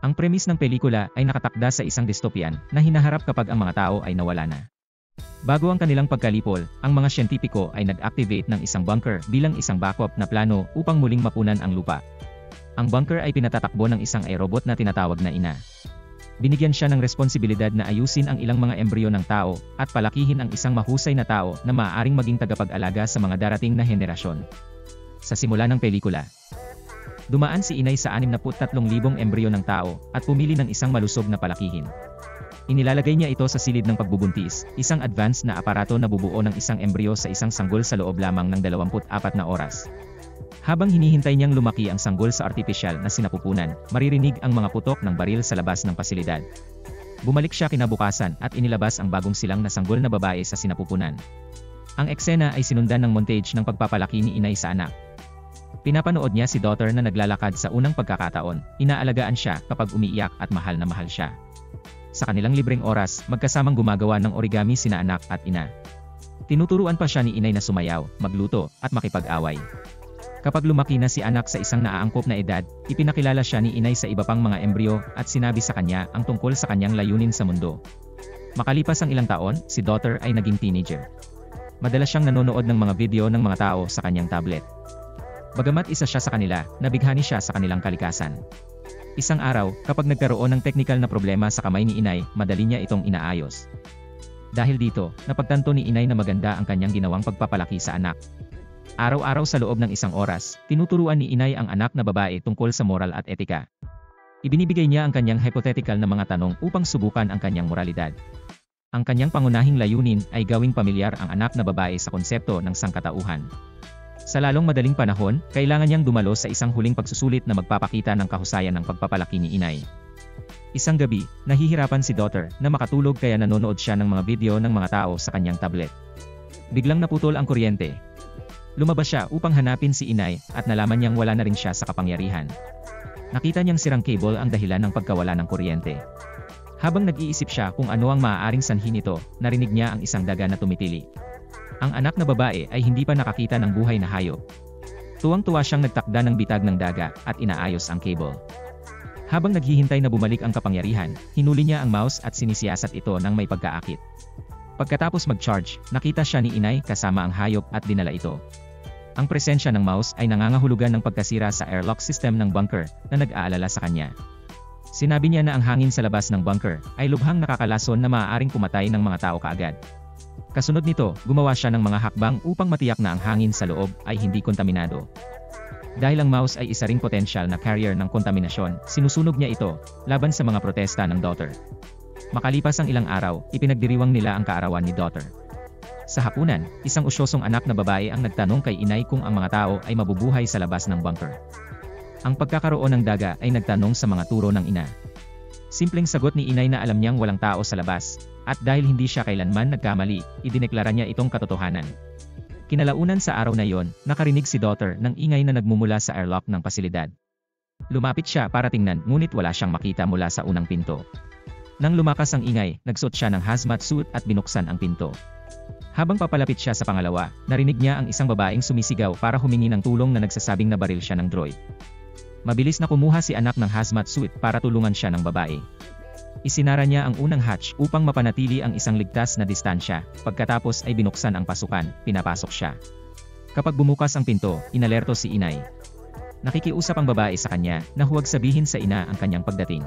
Ang premise ng pelikula ay nakatakda sa isang dystopian na hinaharap kapag ang mga tao ay nawala na. Bago ang kanilang pagkalipol, ang mga siyentipiko ay nag-activate ng isang bunker bilang isang backup na plano upang muling mapunan ang lupa. Ang bunker ay pinatatakbo ng isang aerobot na tinatawag na ina. Binigyan siya ng responsibilidad na ayusin ang ilang mga embryo ng tao at palakihin ang isang mahusay na tao na maaaring maging tagapag-alaga sa mga darating na henerasyon. Sa simula ng pelikula, Dumaan si inay sa 63,000 embryo ng tao at pumili ng isang malusog na palakihin. Inilalagay niya ito sa silid ng pagbubuntis, isang advanced na aparato na bubuo ng isang embryo sa isang sanggol sa loob lamang ng 24 na oras. Habang hinihintay niyang lumaki ang sanggol sa artipisyal na sinapupunan, maririnig ang mga putok ng baril sa labas ng pasilidad. Bumalik siya kinabukasan at inilabas ang bagong silang na sanggol na babae sa sinapupunan. Ang eksena ay sinundan ng montage ng pagpapalaki ni inay sa anak, Pinapanood niya si daughter na naglalakad sa unang pagkakataon, inaalagaan siya kapag umiiyak at mahal na mahal siya. Sa kanilang libreng oras, magkasamang gumagawa ng origami sina anak at ina. Tinuturuan pa siya ni inay na sumayaw, magluto, at makipag-away. Kapag lumaki na si anak sa isang naaangkop na edad, ipinakilala siya ni inay sa iba pang mga embryo at sinabi sa kanya ang tungkol sa kanyang layunin sa mundo. Makalipas ang ilang taon, si daughter ay naging teenager. Madalas siyang nanonood ng mga video ng mga tao sa kanyang tablet. Bagamat isa siya sa kanila, nabighani siya sa kanilang kalikasan. Isang araw, kapag nagkaroon ng teknikal na problema sa kamay ni inay, madali niya itong inaayos. Dahil dito, napagtanto ni inay na maganda ang kanyang ginawang pagpapalaki sa anak. Araw-araw sa loob ng isang oras, tinuturuan ni inay ang anak na babae tungkol sa moral at etika. Ibinibigay niya ang kanyang hypothetical na mga tanong upang subukan ang kanyang moralidad. Ang kanyang pangunahing layunin ay gawing pamilyar ang anak na babae sa konsepto ng sangkatauhan. Sa lalong madaling panahon, kailangan niyang dumalo sa isang huling pagsusulit na magpapakita ng kahusayan ng pagpapalaki ni inay. Isang gabi, nahihirapan si daughter na makatulog kaya nanonood siya ng mga video ng mga tao sa kanyang tablet. Biglang naputol ang kuryente. Lumabas siya upang hanapin si inay at nalaman niyang wala na rin siya sa kapangyarihan. Nakita niyang sirang cable ang dahilan ng pagkawala ng kuryente. Habang nag-iisip siya kung ano ang maaaring sanhi nito, narinig niya ang isang daga na tumitili. Ang anak na babae ay hindi pa nakakita ng buhay na hayop. Tuwang-tuwa siyang nagtakda ng bitag ng daga at inaayos ang cable. Habang naghihintay na bumalik ang kapangyarihan, hinuli niya ang mouse at sinisiyasat ito ng may pagkaakit. Pagkatapos mag-charge, nakita siya ni inay kasama ang hayop at dinala ito. Ang presensya ng mouse ay nangangahulugan ng pagkasira sa airlock system ng bunker na nag-aalala sa kanya. Sinabi niya na ang hangin sa labas ng bunker ay lubhang nakakalason na maaaring pumatay ng mga tao kaagad. Kasunod nito, gumawa siya ng mga hakbang upang matiyak na ang hangin sa loob ay hindi kontaminado. Dahil ang mouse ay isa ring potensyal na carrier ng kontaminasyon, sinusunog niya ito, laban sa mga protesta ng daughter. Makalipas ang ilang araw, ipinagdiriwang nila ang kaarawan ni daughter. Sa hapunan, isang usyosong anak na babae ang nagtanong kay inay kung ang mga tao ay mabubuhay sa labas ng bunker. Ang pagkakaroon ng daga ay nagtanong sa mga turo ng ina. Simpleng sagot ni inay na alam niyang walang tao sa labas, at dahil hindi siya kailanman nagkamali, idineklara niya itong katotohanan. Kinalaunan sa araw na yon, nakarinig si daughter ng ingay na nagmumula sa airlock ng pasilidad. Lumapit siya para tingnan ngunit wala siyang makita mula sa unang pinto. Nang lumakas ang ingay, nagsuot siya ng hazmat suit at binuksan ang pinto. Habang papalapit siya sa pangalawa, narinig niya ang isang babaeng sumisigaw para humingi ng tulong na nagsasabing nabaril siya ng droid. Mabilis na kumuha si anak ng hazmat suit para tulungan siya ng babae. Isinara niya ang unang hatch upang mapanatili ang isang ligtas na distansya, pagkatapos ay binuksan ang pasukan, pinapasok siya. Kapag bumukas ang pinto, inalerto si inay. Nakikiusap ang babae sa kanya na huwag sabihin sa ina ang kanyang pagdating.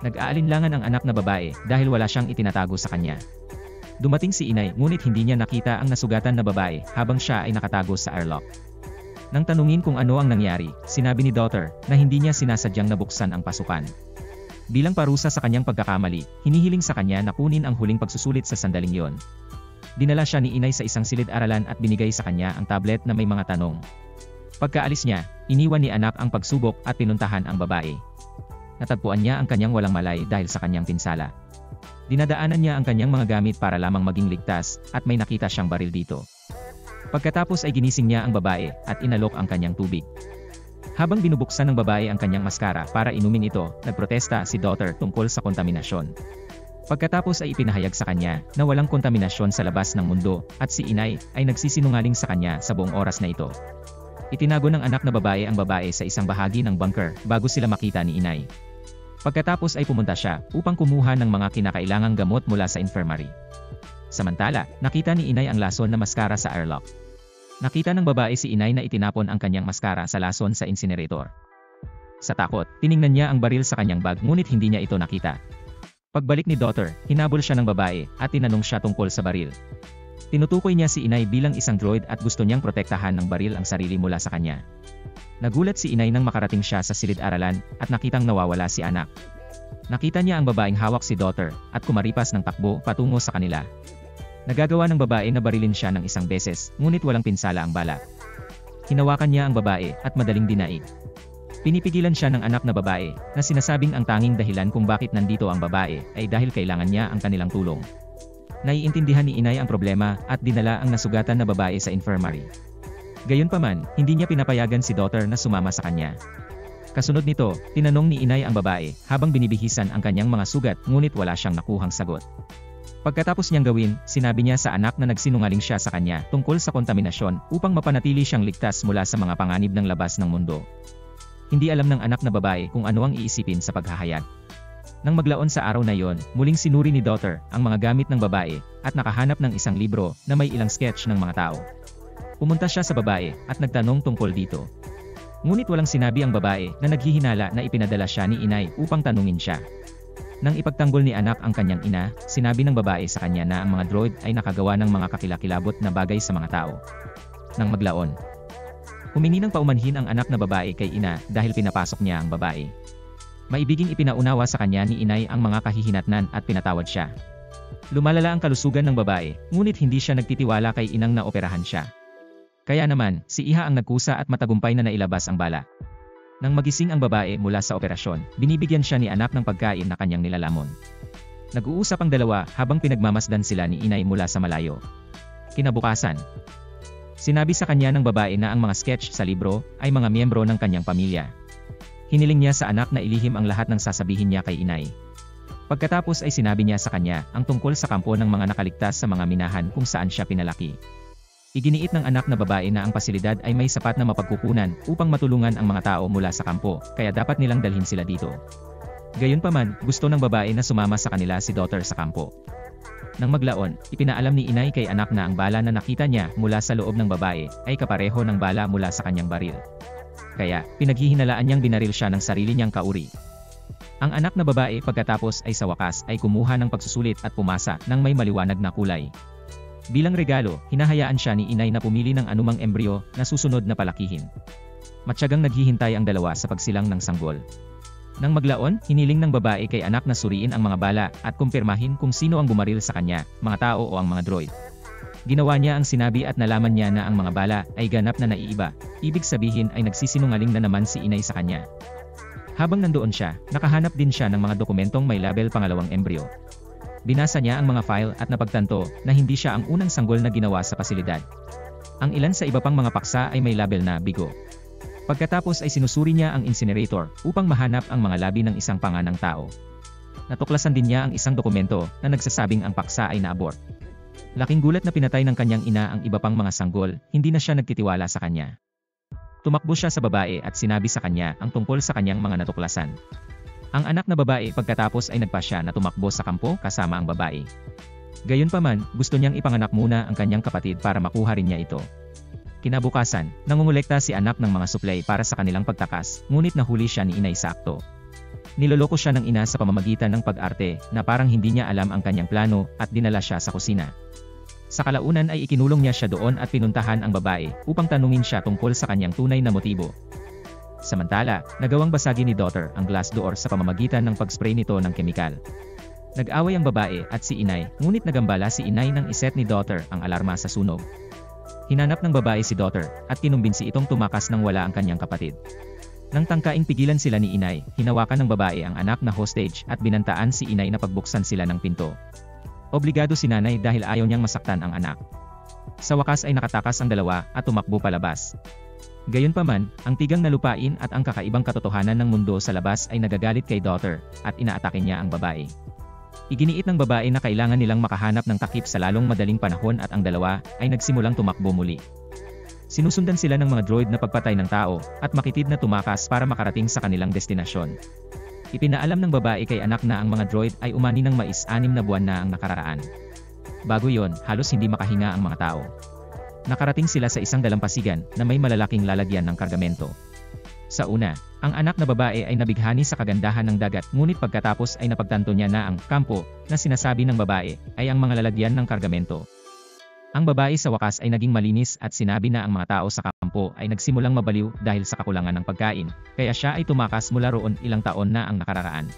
Nag-aalinlangan ang anak na babae dahil wala siyang itinatago sa kanya. Dumating si inay ngunit hindi niya nakita ang nasugatan na babae habang siya ay nakatago sa airlock. Nang tanungin kung ano ang nangyari, sinabi ni daughter na hindi niya sinasadyang nabuksan ang pasukan. Bilang parusa sa kanyang pagkakamali, hinihiling sa kanya na kunin ang huling pagsusulit sa sandaling yon. Dinala siya ni inay sa isang silid-aralan at binigay sa kanya ang tablet na may mga tanong. Pagkaalis niya, iniwan ni anak ang pagsubok at pinuntahan ang babae. Natagpuan niya ang kanyang walang malay dahil sa kanyang pinsala. Dinadaanan niya ang kanyang mga gamit para lamang maging ligtas at may nakita siyang baril dito. Pagkatapos ay ginising niya ang babae at inalok ang kanyang tubig. Habang binubuksan ng babae ang kanyang maskara para inumin ito, nagprotesta si daughter tungkol sa kontaminasyon. Pagkatapos ay ipinahayag sa kanya na walang kontaminasyon sa labas ng mundo at si inay ay nagsisinungaling sa kanya sa buong oras na ito. Itinago ng anak na babae ang babae sa isang bahagi ng bunker bago sila makita ni inay. Pagkatapos ay pumunta siya upang kumuha ng mga kinakailangang gamot mula sa infirmary. Samantala, nakita ni inay ang lason na maskara sa airlock. Nakita ng babae si inay na itinapon ang kanyang maskara sa lason sa incinerator. Sa takot, tiningnan niya ang baril sa kanyang bag ngunit hindi niya ito nakita. Pagbalik ni daughter, hinabol siya ng babae at tinanong siya tungkol sa baril. Tinutukoy niya si inay bilang isang droid at gusto niyang protektahan ng baril ang sarili mula sa kanya. Nagulat si inay nang makarating siya sa silid-aralan at nakitang nawawala si anak. Nakita niya ang babaeng hawak si daughter at kumaripas ng takbo patungo sa kanila. Nagagawa ng babae na barilin siya ng isang beses, ngunit walang pinsala ang bala. Hinawakan niya ang babae at madaling dinaig. Pinipigilan siya ng anak na babae na sinasabing ang tanging dahilan kung bakit nandito ang babae ay dahil kailangan niya ang kanilang tulong. Naiintindihan ni inay ang problema at dinala ang nasugatan na babae sa infirmary. Gayunpaman, hindi niya pinapayagan si daughter na sumama sa kanya. Kasunod nito, tinanong ni inay ang babae habang binibihisan ang kanyang mga sugat ngunit wala siyang nakuhang sagot. Pagkatapos niyang gawin, sinabi niya sa anak na nagsinungaling siya sa kanya tungkol sa kontaminasyon upang mapanatili siyang ligtas mula sa mga panganib ng labas ng mundo. Hindi alam ng anak na babae kung ano ang iisipin sa paghahayag. Nang maglaon sa araw na yon, muling sinuri ni daughter ang mga gamit ng babae at nakahanap ng isang libro na may ilang sketch ng mga tao. Pumunta siya sa babae at nagtanong tungkol dito. Ngunit walang sinabi ang babae na naghihinala na ipinadala siya ni inay upang tanungin siya. Nang ipagtanggol ni anak ang kanyang ina, sinabi ng babae sa kanya na ang mga droid ay nakagawa ng mga kakilakilabot na bagay sa mga tao. Nang maglaon, humingi ng paumanhin ang anak na babae kay ina dahil pinapasok niya ang babae. Maibiging ipinaunawa sa kanya ni inay ang mga kahihinatnan at pinatawad siya. Lumalala ang kalusugan ng babae, ngunit hindi siya nagtitiwala kay inang na operahan siya. Kaya naman, si Iha ang nagkusa at matagumpay na nailabas ang bala. Nang magising ang babae mula sa operasyon, binibigyan siya ni anak ng pagkain na kanyang nilalamon. Nag-uusap ang dalawa habang pinagmamasdan sila ni inay mula sa malayo. Kinabukasan, sinabi sa kanya ng babae na ang mga sketch sa libro ay mga miyembro ng kanyang pamilya. Hiniling niya sa anak na ilihim ang lahat ng sasabihin niya kay inay. Pagkatapos ay sinabi niya sa kanya ang tungkol sa kampo ng mga nakaligtas sa mga minahan kung saan siya pinalaki. Iginiit ng anak na babae na ang pasilidad ay may sapat na mapagkukunan upang matulungan ang mga tao mula sa kampo, kaya dapat nilang dalhin sila dito. Gayunpaman, gusto ng babae na sumama sa kanila si daughter sa kampo. Nang maglaon, ipinaalam ni inay kay anak na ang bala na nakita niya mula sa loob ng babae ay kapareho ng bala mula sa kanyang baril. Kaya, pinaghihinalaan niyang binaril siya ng sarili niyang kauri. Ang anak na babae pagkatapos ay sa wakas ay kumuha ng pagsusulit at pumasa ng may maliwanag na kulay. Bilang regalo, hinahayaan siya ni inay na pumili ng anumang embryo na susunod na palakihin. Matyagang naghihintay ang dalawa sa pagsilang ng sanggol. Nang maglaon, hiniling ng babae kay anak na suriin ang mga bala at kumpirmahin kung sino ang bumaril sa kanya, mga tao o ang mga droid. Ginawa niya ang sinabi at nalaman niya na ang mga bala ay ganap na naiiba, ibig sabihin ay nagsisinungaling na naman si inay sa kanya. Habang nandoon siya, nakahanap din siya ng mga dokumentong may label pangalawang embryo. Binasa niya ang mga file at napagtanto na hindi siya ang unang sanggol na ginawa sa pasilidad. Ang ilan sa iba pang mga paksa ay may label na bigo. Pagkatapos ay sinusuri niya ang incinerator upang mahanap ang mga labi ng isang panganang tao. Natuklasan din niya ang isang dokumento na nagsasabing ang paksa ay naabort. Laking gulat na pinatay ng kanyang ina ang iba pang mga sanggol, hindi na siya nagtitiwala sa kanya. Tumakbo siya sa babae at sinabi sa kanya ang tungkol sa kanyang mga natuklasan. Ang anak na babae pagkatapos ay nagpasya na tumakbo sa kampo kasama ang babae. Gayunpaman, gusto niyang ipanganak muna ang kanyang kapatid para makuha rin niya ito. Kinabukasan, nangungulekta si anak ng mga suplay para sa kanilang pagtakas, ngunit nahuli siya ni inay sa akto. Niloloko siya ng ina sa pamamagitan ng pag-arte na parang hindi niya alam ang kanyang plano at dinala siya sa kusina. Sa kalaunan ay ikinulong niya siya doon at pinuntahan ang babae upang tanungin siya tungkol sa kanyang tunay na motibo. Samantala, nagawang basagin ni daughter ang glass door sa pamamagitan ng pag-spray nito ng kemikal. Nag-away ang babae at si inay, ngunit nagambala si inay nang iset ni daughter ang alarma sa sunog. Hinanap ng babae si daughter at kinumbinsi itong tumakas nang wala ang kanyang kapatid. Nang tangkaing pigilan sila ni inay, hinawakan ng babae ang anak na hostage at binantaan si inay na pagbuksan sila ng pinto. Obligado si nanay dahil ayaw niyang masaktan ang anak. Sa wakas ay nakatakas ang dalawa at tumakbo palabas. Gayunpaman, ang tigang na lupain at ang kakaibang katotohanan ng mundo sa labas ay nagagalit kay daughter at inaatake niya ang babae. Iginiit ng babae na kailangan nilang makahanap ng takip sa lalong madaling panahon at ang dalawa ay nagsimulang tumakbo muli. Sinusundan sila ng mga droid na pagpatay ng tao at makitid na tumakas para makarating sa kanilang destinasyon. Ipinaalam ng babae kay anak na ang mga droid ay umani ng mais anim na buwan na ang nakararaan. Bago yon, halos hindi makahinga ang mga tao. Nakarating sila sa isang dalampasigan na may malalaking lalagyan ng kargamento. Sa una, ang anak na babae ay nabighani sa kagandahan ng dagat ngunit pagkatapos ay napagtanto niya na ang kampo na sinasabi ng babae ay ang mga lalagyan ng kargamento. Ang babae sa wakas ay naging malinis at sinabi na ang mga tao sa kampo ay nagsimulang mabaliw dahil sa kakulangan ng pagkain, kaya siya ay tumakas mula roon ilang taon na ang nakararaan.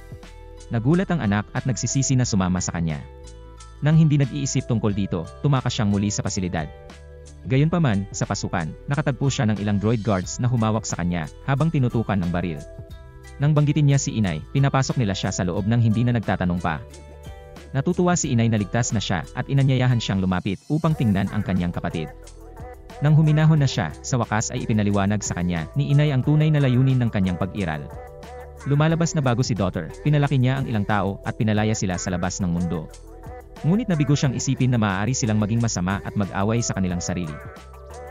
Nagulat ang anak at nagsisisi na sumama sa kanya. Nang hindi nag-iisip tungkol dito, tumakas siyang muli sa pasilidad. Gayunpaman, sa pasukan, nakatagpo siya ng ilang droid guards na humawak sa kanya habang tinutukan ng baril. Nang banggitin niya si Inay, pinapasok nila siya sa loob nang hindi na nagtatanong pa. Natutuwa si inay na ligtas na siya at inanyayahan siyang lumapit upang tingnan ang kanyang kapatid. Nang huminahon na siya, sa wakas ay ipinaliwanag sa kanya ni inay ang tunay na layunin ng kanyang pag-iral. Lumalabas na bago si daughter, pinalaki niya ang ilang tao at pinalaya sila sa labas ng mundo. Ngunit nabigo siyang isipin na maaari silang maging masama at mag-away sa kanilang sarili.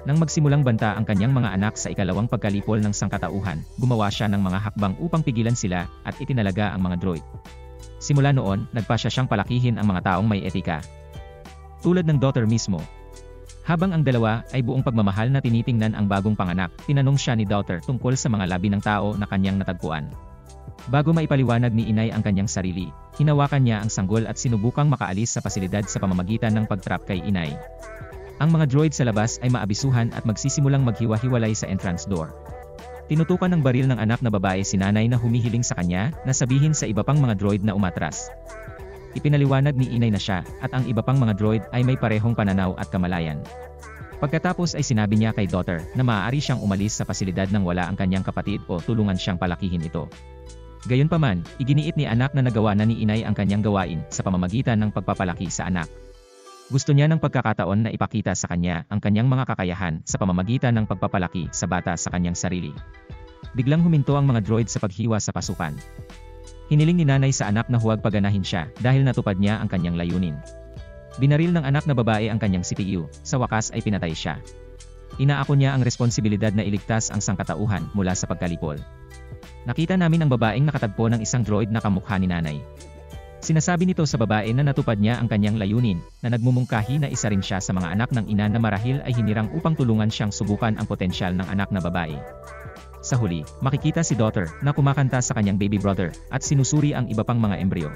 Nang magsimulang banta ang kanyang mga anak sa ikalawang pagkalipol ng sangkatauhan, gumawa siya ng mga hakbang upang pigilan sila at itinalaga ang mga droid. Simula noon, nagpasya siyang palakihin ang mga taong may etika. Tulad ng daughter mismo. Habang ang dalawa ay buong pagmamahal na tinitingnan ang bagong panganak, tinanong siya ni daughter tungkol sa mga labi ng tao na kanyang natagpuan. Bago maipaliwanag ni inay ang kanyang sarili, hinawakan niya ang sanggol at sinubukang makaalis sa pasilidad sa pamamagitan ng pagtrap kay inay. Ang mga droid sa labas ay maabisuhan at magsisimulang maghiwa-hiwalay sa entrance door. Tinutukan ng baril ng anak na babae si nanay na humihiling sa kanya na sabihin sa iba pang mga droid na umatras. Ipinaliwanag ni inay na siya at ang iba pang mga droid ay may parehong pananaw at kamalayan. Pagkatapos ay sinabi niya kay daughter na maaari siyang umalis sa pasilidad nang wala ang kanyang kapatid o tulungan siyang palakihin ito. Gayunpaman, iginiit ni anak na nagawa na ni inay ang kanyang gawain sa pamamagitan ng pagpapalaki sa anak. Gusto niya ng pagkakataon na ipakita sa kanya ang kanyang mga kakayahan sa pamamagitan ng pagpapalaki sa bata sa kanyang sarili. Biglang huminto ang mga droid sa paghiwa sa pasukan. Hiniling ni nanay sa anak na huwag paganahin siya dahil natupad niya ang kanyang layunin. Binaril ng anak na babae ang kanyang CPU, sa wakas ay pinatay siya. Inaako niya ang responsibilidad na iligtas ang sangkatauhan mula sa pagkalipol. Nakita namin ang babaeng nakatagpo ng isang droid na kamukha ni nanay. Sinasabi nito sa babae na natupad niya ang kanyang layunin, na nagmumungkahi na isa rin siya sa mga anak ng ina na marahil ay hinirang upang tulungan siyang subukan ang potensyal ng anak na babae. Sa huli, makikita si daughter na kumakanta sa kanyang baby brother at sinusuri ang iba pang mga embryo.